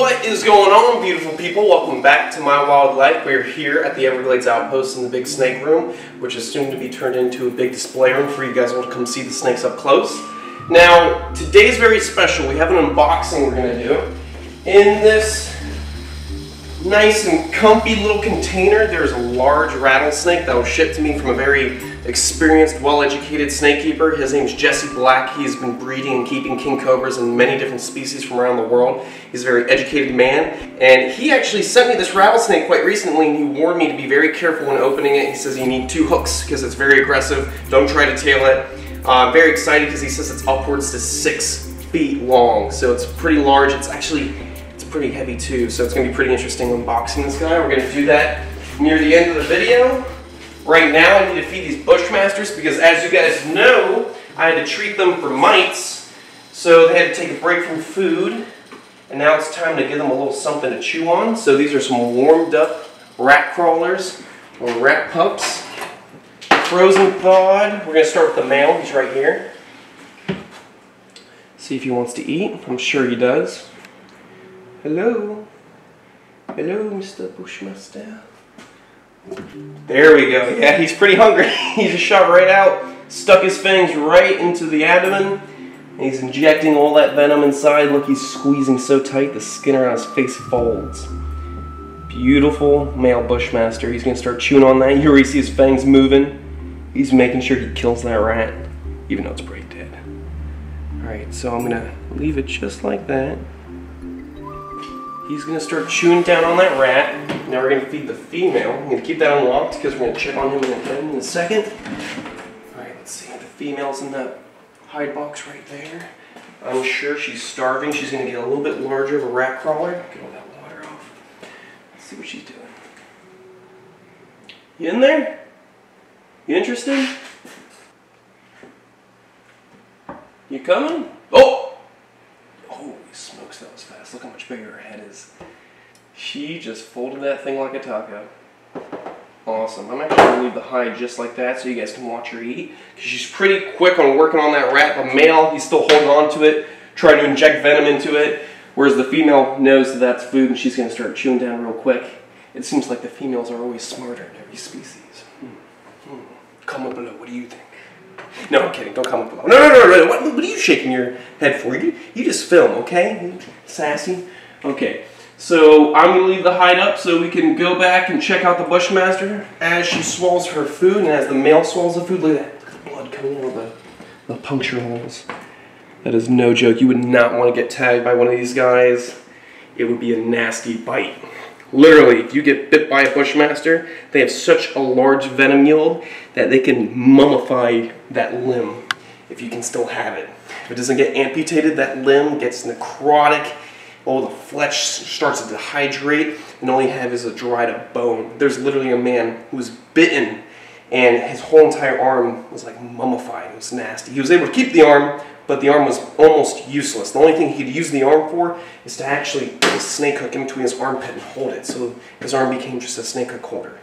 What is going on, beautiful people? Welcome back to My Wild Life. We're here at the Everglades Outpost in the Big Snake Room, which is soon to be turned into a big display room for you guys to come see the snakes up close. Now, today's very special. We have an unboxing we're going to do. In this nice and comfy little container, there's a large rattlesnake that was shipped to me from a very experienced, well-educated snake keeper. His name's Jesse Black. He's been breeding and keeping king cobras in many different species from around the world. He's a very educated man, and he actually sent me this rattlesnake quite recently, and he warned me to be very careful when opening it. He says you need two hooks because it's very aggressive. Don't try to tail it. Uh, very excited because he says it's upwards to six feet long, so it's pretty large. It's actually it's pretty heavy too, so it's going to be pretty interesting unboxing this guy. We're going to do that near the end of the video. Right now I need to feed these Bushmasters because as you guys know, I had to treat them for mites. So they had to take a break from food. And now it's time to give them a little something to chew on. So these are some warmed up rat crawlers or rat pups. Frozen thawed. We're going to start with the male. He's right here. See if he wants to eat. I'm sure he does. Hello. Hello, Mr. Bushmaster. There we go. Yeah, he's pretty hungry. he just shot right out, stuck his fangs right into the abdomen. He's injecting all that venom inside. Look, he's squeezing so tight the skin around his face folds. Beautiful male bushmaster. He's gonna start chewing on that. You already see his fangs moving. He's making sure he kills that rat, even though it's pretty dead. Alright, so I'm gonna leave it just like that. He's gonna start chewing down on that rat. Now we're gonna feed the female. I'm gonna keep that unlocked because we're gonna check on him in a, second. All right, let's see. The female's in that hide box right there. I'm sure she's starving. She's gonna get a little bit larger of a rat crawler. Get all that water off. Let's see what she's doing. You in there? You interested? You coming? Oh! Holy smokes, that was her head is. She just folded that thing like a taco. Awesome. I'm actually going to leave the hide just like that so you guys can watch her eat. She's pretty quick on working on that rat. The male, he's still holding on to it, trying to inject venom into it. Whereas the female knows that that's food and she's going to start chewing down real quick. It seems like the females are always smarter in every species. Hmm. Hmm. Comment below. What do you think? No, I'm kidding. Don't comment below. No, no, no, no. What, what are you shaking your head for? You, you just film, okay? Sassy. Okay. So I'm going to leave the hide up so we can go back and check out the Bushmaster as she swallows her food and as the male swallows the food. Look at that. Look at the blood coming out of the, the puncture holes. That is no joke. You would not want to get tagged by one of these guys. It would be a nasty bite. Literally, if you get bit by a Bushmaster, they have such a large venom yield that they can mummify that limb if you can still have it. If it doesn't get amputated, that limb gets necrotic, all the flesh starts to dehydrate, and all you have is a dried up bone. There's literally a man who was bitten and his whole entire arm was like mummified. It was nasty. He was able to keep the arm, but the arm was almost useless. The only thing he could use the arm for is to actually put a snake hook in between his armpit and hold it. So his arm became just a snake hook holder.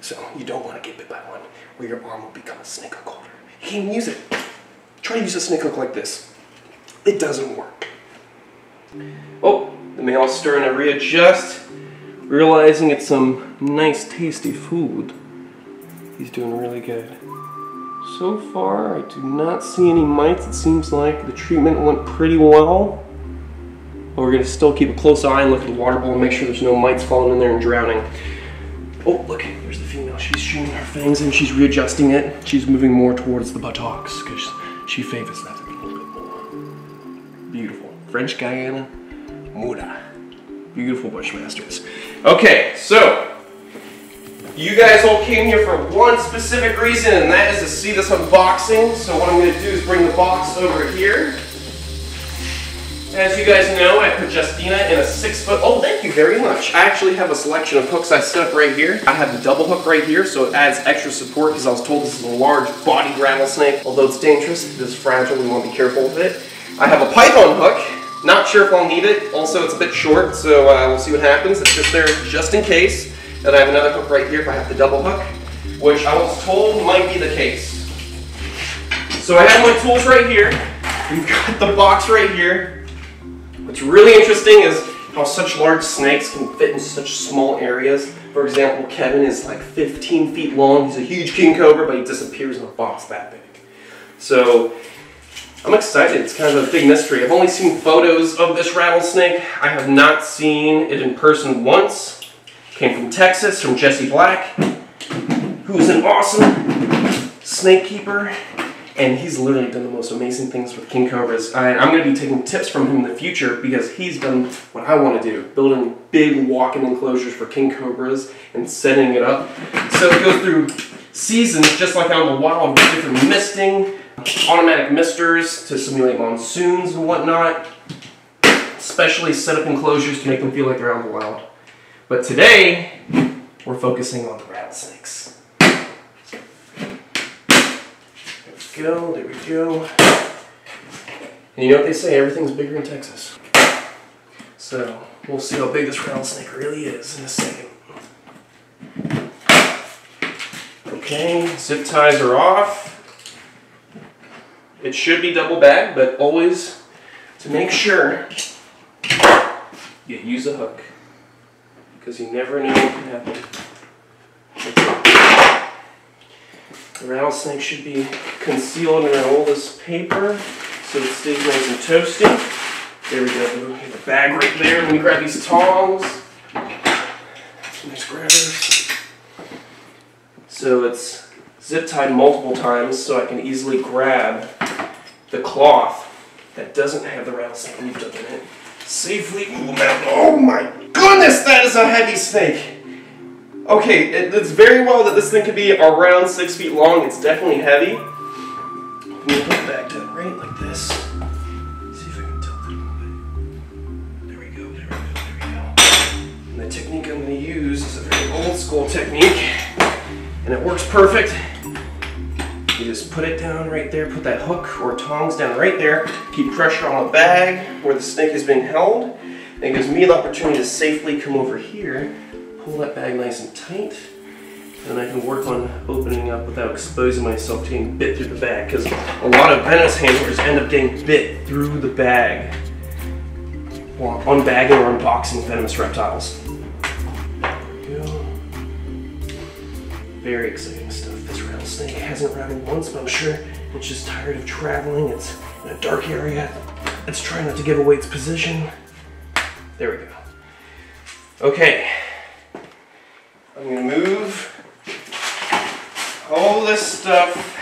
So you don't want to get bit by one where your arm will become a snake hook holder. You can't use it. Try to use a snake hook like this. It doesn't work. Oh, the male's starting to readjust, realizing it's some nice tasty food. He's doing really good. So far, I do not see any mites. It seems like the treatment went pretty well. But we're going to still keep a close eye and look at the water bowl and make sure there's no mites falling in there and drowning. Oh, look, there's the female. She's shooting her fangs and she's readjusting it. She's moving more towards the buttocks because she favors that a little bit more. Beautiful. French Guiana, Muta. Beautiful Bushmasters. Okay, so you guys all came here for one specific reason, and that is to see this unboxing. So what I'm going to do is bring the box over here. As you guys know, I put Justina in a six foot, oh thank you very much. I actually have a selection of hooks I set up right here. I have the double hook right here, so it adds extra support because I was told this is a large bodied rattlesnake. Although it's dangerous, it is fragile, we want to be careful with it. I have a python hook, not sure if I'll need it. Also, it's a bit short, so uh, we'll see what happens. It's just there just in case. Then I have another hook right here if I have the double hook, which I was told might be the case. So I have my tools right here. We've got the box right here. What's really interesting is how such large snakes can fit in such small areas. For example, Kevin is like 15 feet long. He's a huge king cobra, but he disappears in a box that big. So I'm excited. It's kind of a big mystery. I've only seen photos of this rattlesnake. I have not seen it in person once. Came from Texas, from Jesse Black, who's an awesome snake keeper and he's literally done the most amazing things with king cobras. And I'm going to be taking tips from him in the future because he's done what I want to do, building big walk-in enclosures for king cobras and setting it up. So it goes through seasons, just like out in the wild, with different misting, automatic misters to simulate monsoons and whatnot, especially set up enclosures to make them feel like they're out in the wild. But today, we're focusing on the rattlesnakes. There we go, there we go. And you know what they say, everything's bigger in Texas. So, we'll see how big this rattlesnake really is in a second. Okay, zip ties are off. It should be double bagged, but always to make sure you use a hook. Because you never know what can happen. The rattlesnake should be concealed in all this paper so it stays nice and toasty. There we go. We The bag right there. Let me grab these tongs. Nice grabbers. So it's zip tied multiple times so I can easily grab the cloth that doesn't have the rattlesnake looped up in it safely. Oh my goodness, that is a heavy snake. Okay, it, it's very well that this thing could be around six feet long. It's definitely heavy. Let me put it back to right like this. See if I can tilt it a little bit. There we go, there we go, there we go. And the technique I'm going to use is a very old school technique, and it works perfect. Just put it down right there, put that hook or tongs down right there, keep pressure on the bag where the snake is being held, and it gives me the opportunity to safely come over here pull that bag nice and tight. And I can work on opening up without exposing myself to getting bit through the bag. Because a lot of venomous handlers end up getting bit through the bag while unbagging or unboxing venomous reptiles. Very exciting stuff. Rattlesnake hasn't rattled once, but I'm sure it's just tired of traveling. It's in a dark area. It's trying not to give away its position. There we go. Okay, I'm to move all this stuff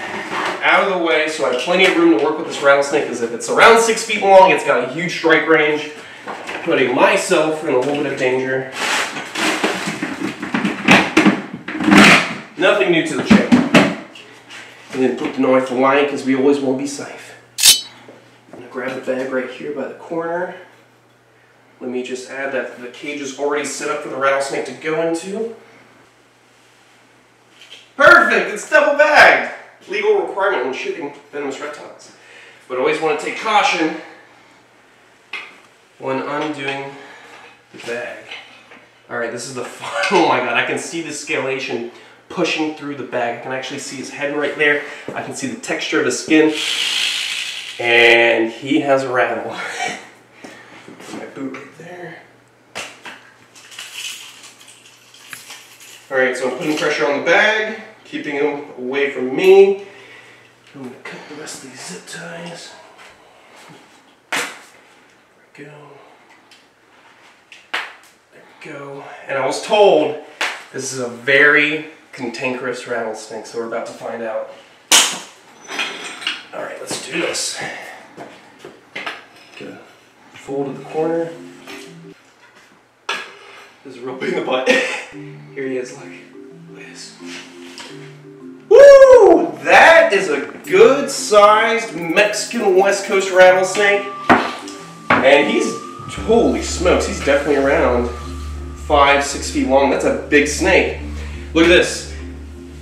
out of the way so I have plenty of room to work with this rattlesnake because if it's around six feet long, it's got a huge strike range, putting myself in a little bit of danger. Nothing new to the channel. And then put the knife away because we always want to be safe. I'm going to grab the bag right here by the corner. Let me just add that the cage is already set up for the rattlesnake to go into. Perfect, it's double bagged. Legal requirement when shipping venomous reptiles. But always want to take caution when undoing the bag. All right, this is the, final. oh my God, I can see the scalation pushing through the bag. I can actually see his head right there. I can see the texture of his skin. And he has a rattle. my boot right there. All right, so I'm putting pressure on the bag keeping him away from me. I'm to cut the rest of these zip ties. There we go. There we go. And I was told this is a very cantankerous rattlesnake, so we're about to find out. All right, let's do this. Get a fold to the corner. This is real big in the butt. Here he is, look. Look at this. Woo! That is a good sized Mexican West Coast rattlesnake. And he's, holy smokes, he's definitely around five, six feet long. That's a big snake. Look at this.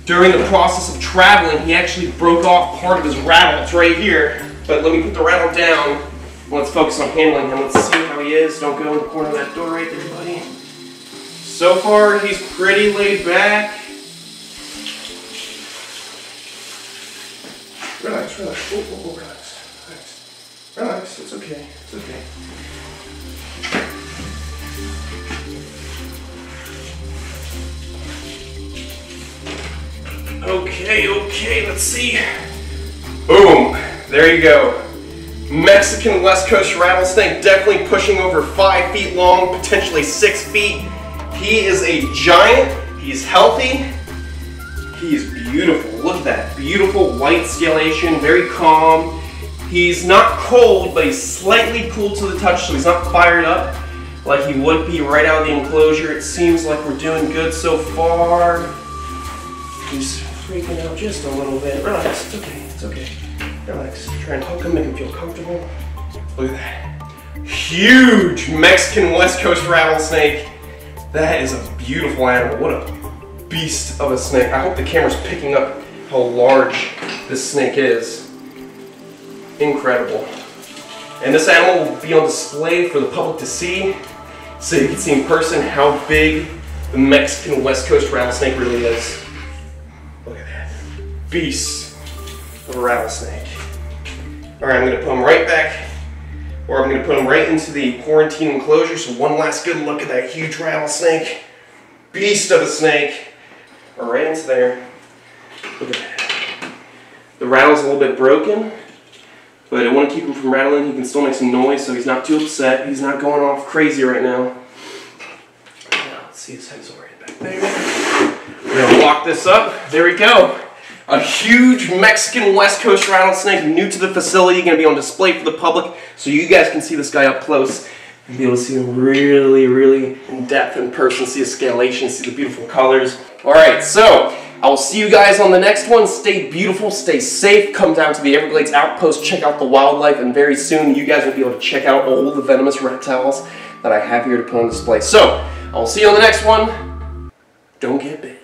During the process of traveling, he actually broke off part of his rattle. It's right here. But let me put the rattle down. Let's focus on handling him. Let's see how he is. Don't go in the corner of that door right there, buddy. So far, he's pretty laid back. Relax, relax. Oh, oh, oh, relax. Relax. Relax. It's okay. It's okay. Okay, okay, let's see. Boom, there you go. Mexican West Coast rattlesnake, definitely pushing over five feet long, potentially six feet. He is a giant, he's healthy, he's beautiful. Look at that, beautiful white scalation, very calm. He's not cold, but he's slightly cool to the touch, so he's not fired up like he would be right out of the enclosure. It seems like we're doing good so far. He's freaking out just a little bit. Relax, it's okay, it's okay. Relax, try and hook him, make him feel comfortable. Look at that. Huge Mexican West Coast rattlesnake. That is a beautiful animal. What a beast of a snake. I hope the camera's picking up how large this snake is. Incredible. And this animal will be on display for the public to see, so you can see in person how big the Mexican West Coast rattlesnake really is. Beast of a rattlesnake. All right, I'm gonna put them right back, or I'm gonna put them right into the quarantine enclosure. So one last good look at that huge rattlesnake. Beast of a snake. All right into there. Look at that. The rattle's a little bit broken, but I want to keep him from rattling. He can still make some noise, so he's not too upset. He's not going off crazy right now. Now, let's see his head's already back there. We're gonna lock this up. There we go. A huge Mexican West Coast rattlesnake, new to the facility, gonna be on display for the public, so you guys can see this guy up close and be able to see him really, really in depth in person, see his scalation, see the beautiful colors. All right, so I will see you guys on the next one. Stay beautiful, stay safe. Come down to the Everglades Outpost, check out the wildlife, and very soon you guys will be able to check out all the venomous reptiles that I have here to put on display. So, I'll see you on the next one. Don't get bit.